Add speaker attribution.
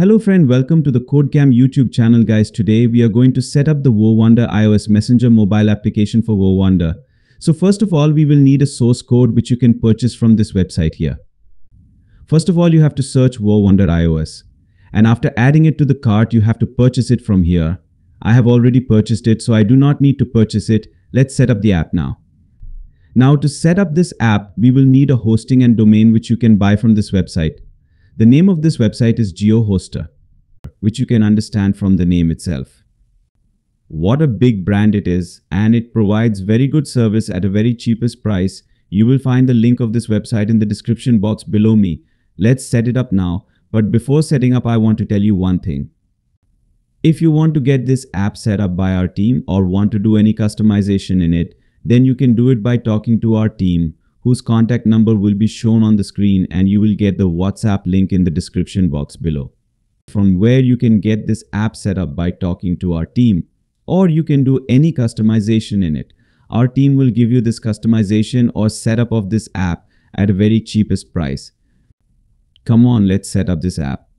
Speaker 1: Hello friend, welcome to the CodeCam YouTube channel guys. Today we are going to set up the WoWonder iOS Messenger mobile application for WoWonder. So first of all, we will need a source code which you can purchase from this website here. First of all, you have to search WoWonder iOS. And after adding it to the cart, you have to purchase it from here. I have already purchased it, so I do not need to purchase it. Let's set up the app now. Now to set up this app, we will need a hosting and domain which you can buy from this website. The name of this website is GeoHoster, which you can understand from the name itself. What a big brand it is and it provides very good service at a very cheapest price. You will find the link of this website in the description box below me. Let's set it up now. But before setting up, I want to tell you one thing. If you want to get this app set up by our team or want to do any customization in it, then you can do it by talking to our team whose contact number will be shown on the screen and you will get the WhatsApp link in the description box below. From where you can get this app set up by talking to our team or you can do any customization in it. Our team will give you this customization or setup of this app at a very cheapest price. Come on, let's set up this app.